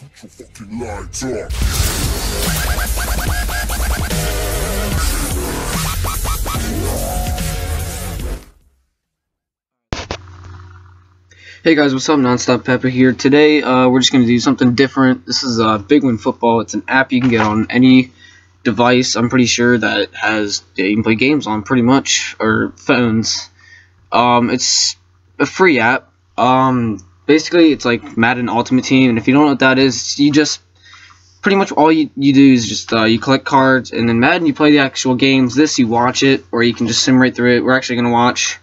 Your fucking lights. Hey guys, what's up? Nonstop Pepper here. Today, uh, we're just going to do something different. This is uh, Big Win Football. It's an app you can get on any device. I'm pretty sure that has you can play games on pretty much or phones. Um, it's a free app. Um, basically, it's like Madden Ultimate Team, and if you don't know what that is, you just pretty much all you, you do is just uh, you collect cards, and then Madden you play the actual games. This you watch it, or you can just sim right through it. We're actually going to watch.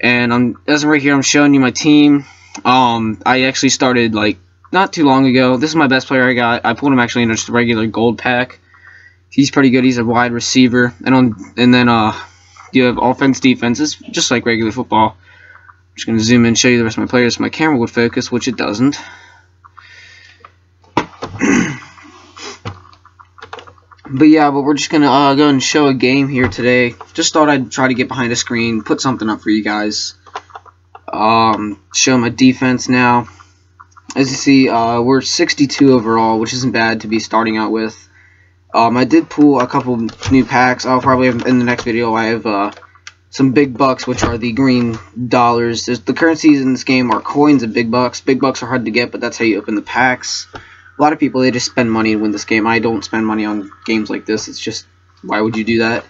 And I'm as of right here, I'm showing you my team. Um, I actually started like not too long ago. This is my best player I got. I pulled him actually in just a regular gold pack. He's pretty good. He's a wide receiver, and on and then uh, you have offense, defense. It's just like regular football. Just gonna zoom in, and show you the rest of my players. My camera would focus, which it doesn't. but yeah, but we're just gonna uh, go and show a game here today. Just thought I'd try to get behind a screen, put something up for you guys. Um, show my defense now. As you see, uh, we're 62 overall, which isn't bad to be starting out with. Um, I did pull a couple new packs. I'll probably in the next video. I have uh, some big bucks, which are the green dollars. There's, the currencies in this game are coins and big bucks. Big bucks are hard to get, but that's how you open the packs. A lot of people they just spend money to win this game. I don't spend money on games like this. It's just why would you do that?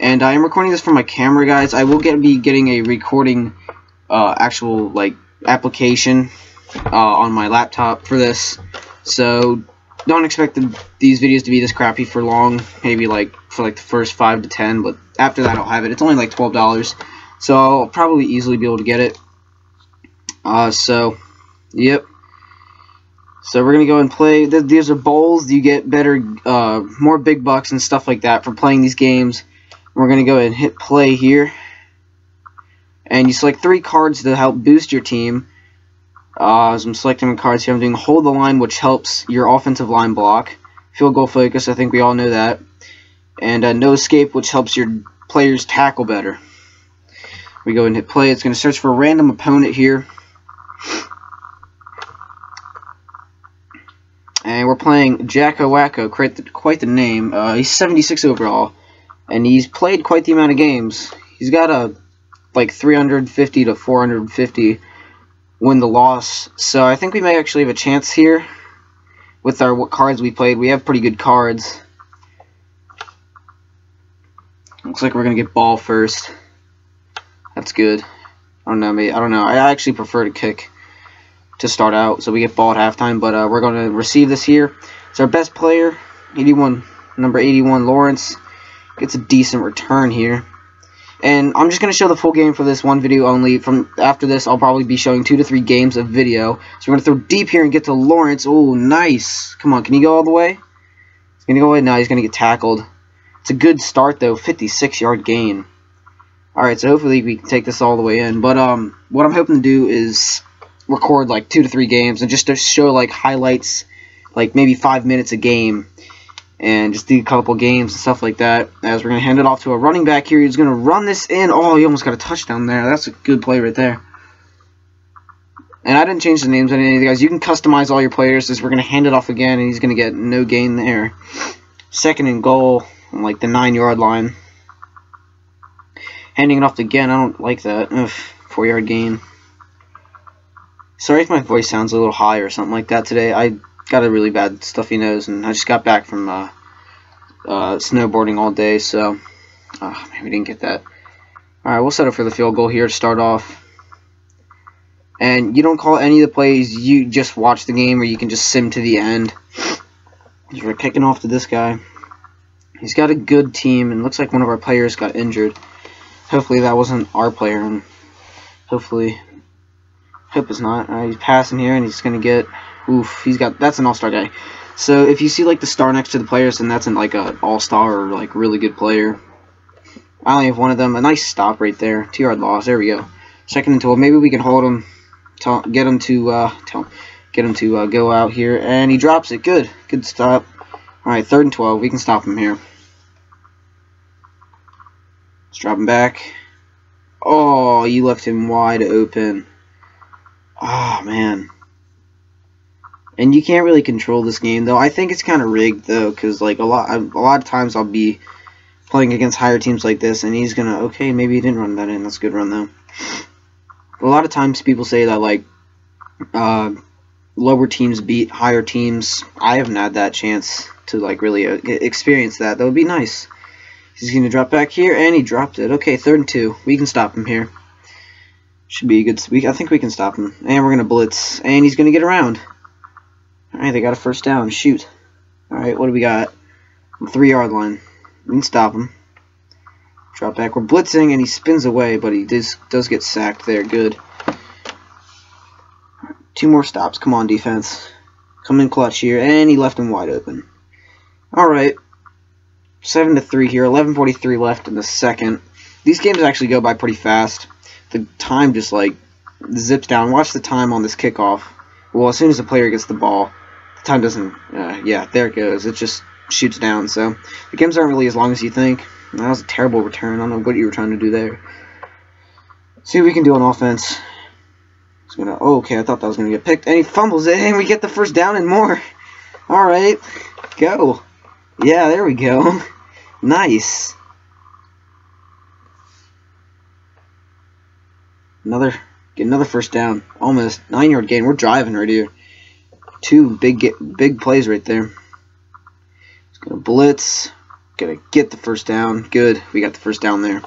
And I am recording this from my camera, guys. I will get be getting a recording uh, actual like application uh, on my laptop for this. So don't expect the, these videos to be this crappy for long. Maybe like for like the first five to ten, but after that I'll have it. It's only like twelve dollars, so I'll probably easily be able to get it. Uh, so yep. So we're gonna go and play. These are bowls. You get better, uh, more big bucks and stuff like that for playing these games. We're gonna go and hit play here and you select three cards to help boost your team. Uh, as I'm selecting my cards here, I'm doing hold the line, which helps your offensive line block. Field goal focus, I think we all know that. And uh, no escape, which helps your players tackle better. We go and hit play. It's going to search for a random opponent here. And we're playing Jacko Wacko, quite the, quite the name. Uh, he's 76 overall, and he's played quite the amount of games. He's got a like 350 to 450 win the loss. So I think we may actually have a chance here with our what cards we played. We have pretty good cards. Looks like we're gonna get ball first. That's good. I don't know, maybe I don't know. I actually prefer to kick to start out, so we get ball at halftime. But uh, we're gonna receive this here. It's our best player, 81, number 81, Lawrence gets a decent return here. And I'm just going to show the full game for this one video only. From After this, I'll probably be showing two to three games of video. So we're going to throw deep here and get to Lawrence. Oh, nice. Come on, can he go all the way? He's going to go away. now. he's going to get tackled. It's a good start, though. 56-yard gain. Alright, so hopefully we can take this all the way in. But um, what I'm hoping to do is record like two to three games and just to show like highlights, like maybe five minutes a game and just do a couple games and stuff like that. As we're going to hand it off to a running back here. He's going to run this in. Oh, he almost got a touchdown there. That's a good play right there. And I didn't change the names on any of the guys. You can customize all your players as we're going to hand it off again, and he's going to get no gain there. Second and goal like the nine-yard line. Handing it off again. I don't like that. Four-yard gain. Sorry if my voice sounds a little high or something like that today. I got a really bad stuffy nose, and I just got back from uh, uh, snowboarding all day, so uh, maybe didn't get that. Alright, we'll set up for the field goal here to start off. And you don't call any of the plays, you just watch the game, or you can just sim to the end. We're kicking off to this guy. He's got a good team, and looks like one of our players got injured. Hopefully that wasn't our player, and hopefully, hope it's not. Right, he's passing here, and he's going to get Oof, he's got that's an all-star guy. So if you see like the star next to the players, then that's an, like a all-star or like really good player. I only have one of them. A nice stop right there. Two-yard loss. There we go. Second and twelve. Maybe we can hold him. Get him to uh, tell, get him to uh, go out here, and he drops it. Good, good stop. All right, third and twelve. We can stop him here. Let's drop him back. Oh, you left him wide open. Oh man. And you can't really control this game though. I think it's kind of rigged though, because like a lot, a lot of times I'll be playing against higher teams like this, and he's gonna okay, maybe he didn't run that in. That's a good run though. A lot of times people say that like uh, lower teams beat higher teams. I haven't had that chance to like really uh, experience that. That would be nice. He's gonna drop back here, and he dropped it. Okay, third and two. We can stop him here. Should be a good. I think we can stop him, and we're gonna blitz, and he's gonna get around. All right, they got a first down. Shoot. All right, what do we got? Three yard line. We can stop him. Drop back. We're blitzing, and he spins away, but he does does get sacked there. Good. Two more stops. Come on, defense. Come in clutch here, and he left him wide open. All right. 7 to 3 here. 11:43 left in the second. These games actually go by pretty fast. The time just like zips down. Watch the time on this kickoff. Well, as soon as the player gets the ball, time doesn't. Uh, yeah, there it goes. It just shoots down. So the games aren't really as long as you think. That was a terrible return. I don't know what you were trying to do there. See what we can do on offense. It's gonna. Oh, okay, I thought that was gonna get picked, and he fumbles it, and we get the first down and more. All right, go. Yeah, there we go. nice. Another get another first down. Almost nine yard gain. We're driving right here. Two big big plays right there. It's gonna blitz. Gonna get the first down. Good. We got the first down there.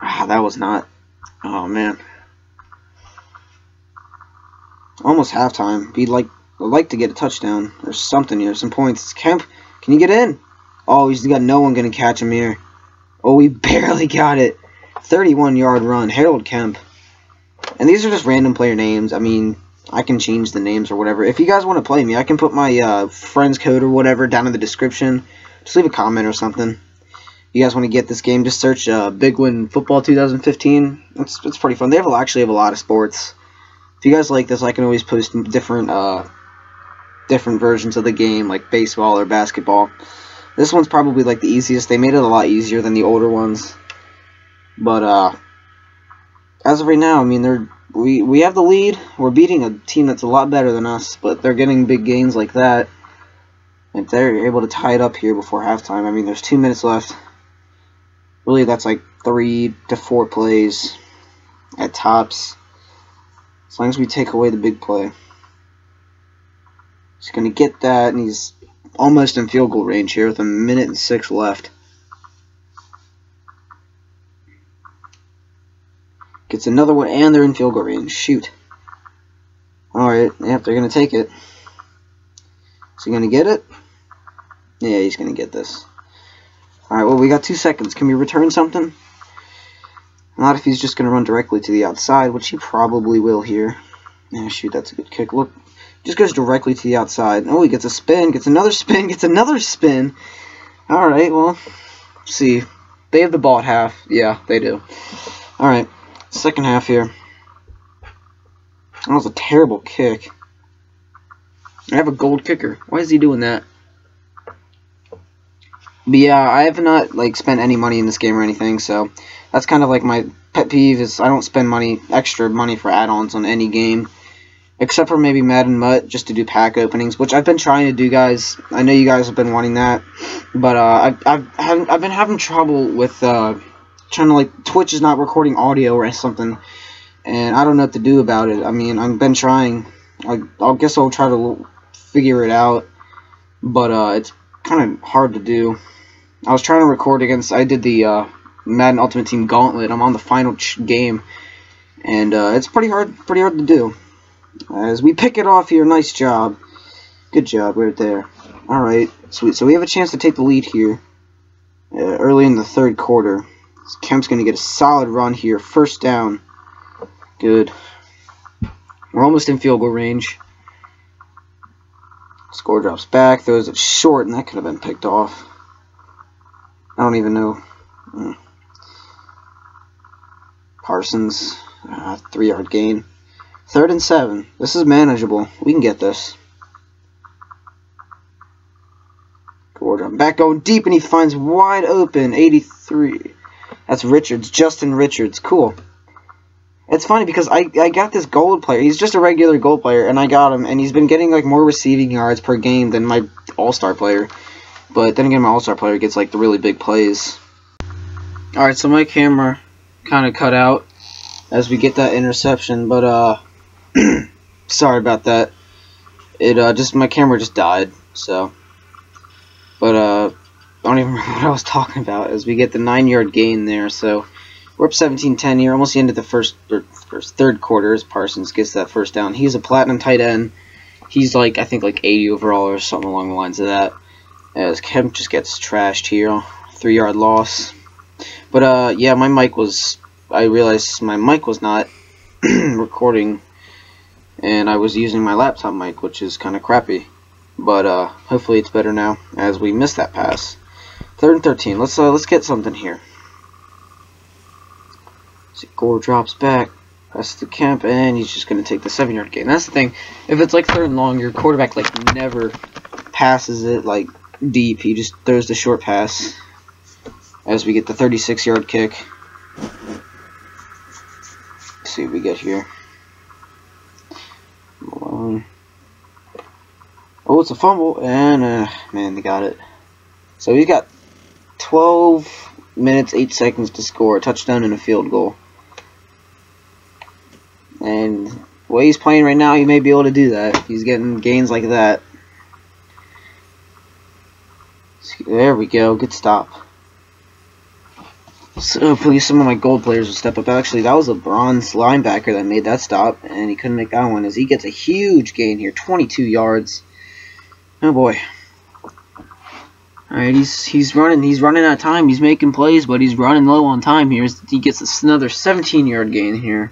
Ah, that was not. Oh man. Almost halftime. Be like I'd like to get a touchdown or something here, some points. Kemp, can you get in? Oh, he's got no one gonna catch him here. Oh, we barely got it. 31 yard run, Harold Kemp. And these are just random player names. I mean, I can change the names or whatever. If you guys want to play me, I can put my uh, friend's code or whatever down in the description. Just leave a comment or something. If you guys want to get this game, just search uh, Big Win Football 2015. It's, it's pretty fun. They have actually have a lot of sports. If you guys like this, I can always post different uh, different versions of the game, like baseball or basketball. This one's probably like the easiest. They made it a lot easier than the older ones. But uh, as of right now, I mean, they're we we have the lead. We're beating a team that's a lot better than us, but they're getting big gains like that. If they're able to tie it up here before halftime, I mean, there's two minutes left. Really, that's like three to four plays at tops. As long as we take away the big play. He's going to get that, and he's almost in field goal range here with a minute and six left. Gets another one, and they're in field goal range. Shoot. Alright, yep, they're going to take it. Is he going to get it? Yeah, he's going to get this. Alright, well, we got two seconds. Can we return something? Not if he's just going to run directly to the outside, which he probably will here. Yeah, shoot, that's a good kick. Look, just goes directly to the outside. Oh, he gets a spin, gets another spin, gets another spin. Alright, well, see. They have the ball at half. Yeah, they do. Alright, second half here. That was a terrible kick. I have a gold kicker. Why is he doing that? But yeah, I have not like spent any money in this game or anything, so that's kind of like my pet peeve is I don't spend money extra money for add-ons on any game except for maybe Madden MUT just to do pack openings, which I've been trying to do, guys. I know you guys have been wanting that, but uh, I've I've I've been having trouble with uh, trying to like Twitch is not recording audio or something, and I don't know what to do about it. I mean, I've been trying. I I guess I'll try to figure it out, but uh, it's kind of hard to do. I was trying to record against. I did the uh, Madden Ultimate Team Gauntlet. I'm on the final game, and uh, it's pretty hard, pretty hard to do. As we pick it off here, nice job. Good job right there. Alright, sweet. So we have a chance to take the lead here uh, early in the third quarter. Kemp's going to get a solid run here. First down. Good. We're almost in field goal range. Score drops back, throws it short, and that could have been picked off. I don't even know. Mm. Parsons, uh, three yard gain. Third and seven. This is manageable. We can get this. Gordon back going deep, and he finds wide open 83. That's Richards, Justin Richards. Cool. It's funny because I, I got this gold player. He's just a regular gold player, and I got him, and he's been getting like more receiving yards per game than my all-star player. But then again, my all-star player gets like the really big plays. Alright, so my camera kind of cut out as we get that interception, but uh, sorry about that. It uh, just my camera just died, so. But uh, I don't even remember what I was talking about as we get the nine-yard gain there, so. We're up 17-10 here, almost the end of the first, first third quarter as Parsons gets that first down. He's a platinum tight end. He's like, I think like 80 overall or something along the lines of that. As Kemp just gets trashed here, three yard loss. But uh, yeah, my mic was, I realized my mic was not recording, and I was using my laptop mic, which is kind of crappy. But uh, hopefully it's better now, as we missed that pass. Third and 13. Let's uh, let's get something here. See, Gore drops back. That's the camp, and he's just going to take the seven-yard gain. That's the thing. If it's like third and long, your quarterback like never passes it like deep. He just throws the short pass. As we get the 36-yard kick. Let's see what we get here. Malone. Oh, it's a fumble, and uh, man, they got it. So he's got 12 minutes, 8 seconds to score a touchdown and a field goal. And the way he's playing right now, he may be able to do that. He's getting gains like that. There we go. Good stop. So hopefully some of my gold players will step up. Actually, that was a bronze linebacker that made that stop, and he couldn't make that one as he gets a huge gain here, 22 yards. Oh boy. Alright, he's he's running he's running out of time. He's making plays, but he's running low on time here. He gets another 17 yard gain here.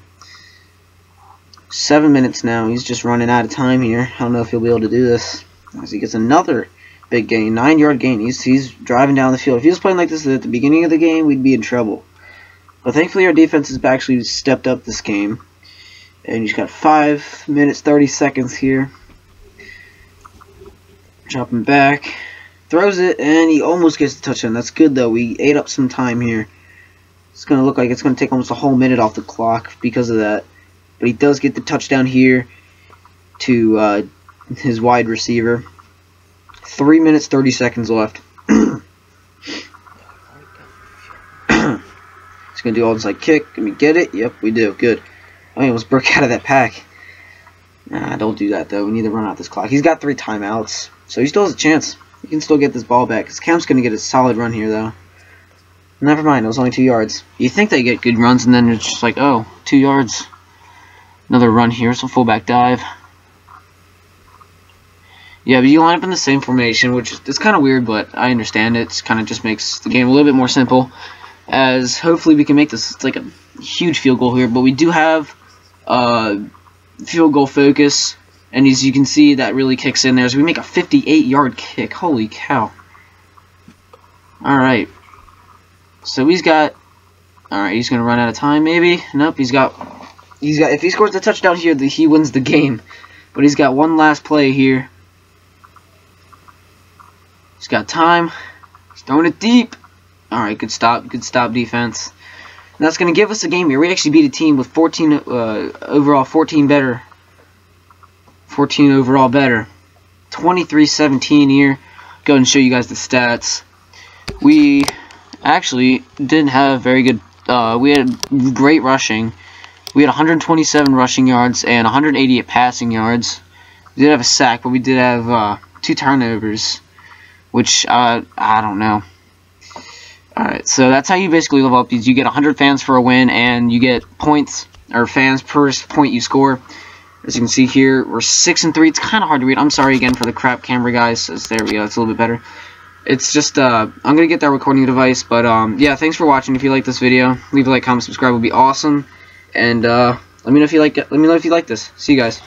Seven minutes now. He's just running out of time here. I don't know if he'll be able to do this. As he gets another big gain, nine yard gain. He's he's driving down the field. If he was playing like this at the beginning of the game, we'd be in trouble. But thankfully, our defense has actually stepped up this game. And he's got five minutes, 30 seconds here. Dropping back. Throws it, and he almost gets the touchdown. That's good, though. We ate up some time here. It's going to look like it's going to take almost a whole minute off the clock because of that. But he does get the touchdown here to uh, his wide receiver. Three minutes, 30 seconds left. He's going to do all this like kick. Can we get it? Yep, we do. Good. Oh, he almost broke out of that pack. Nah, don't do that, though. We need to run out this clock. He's got three timeouts, so he still has a chance. He can still get this ball back. because Kemp's going to get a solid run here, though. Never mind, it was only two yards. You think they get good runs, and then it's just like, oh, two yards. Another run here, so fullback dive. Yeah, but you line up in the same formation, which is kind of weird, but I understand it. Kind of just makes the game a little bit more simple. As hopefully we can make this like a huge field goal here, but we do have uh, field goal focus, and as you can see, that really kicks in there. So we make a 58-yard kick. Holy cow! All right. So he's got. All right, he's gonna run out of time, maybe. Nope, he's got He's got if he scores the touchdown here, the, he wins the game. But he's got one last play here. He's got time. He's throwing it deep. All right, good stop, good stop defense. And that's going to give us a game here. We actually beat a team with 14 uh, overall, 14 better. 14 overall better. 23-17 here. Go and show you guys the stats. We actually didn't have very good. Uh, we had great rushing. We had 127 rushing yards and 188 passing yards. We did have a sack, but we did have uh, two turnovers, which uh, I don't know. Alright, so that's how you basically level up these. You get 100 fans for a win, and you get points, or fans per point you score. As you can see here, we're 6 and 3. It's kind of hard to read. I'm sorry again for the crap camera, guys. It's, there we go. It's a little bit better. It's just, uh, I'm going to get that recording device. But, um, yeah, thanks for watching. If you like this video, leave a like, comment, subscribe would be awesome. And uh, let me know if you like. it. Let me know if you like this. See you guys.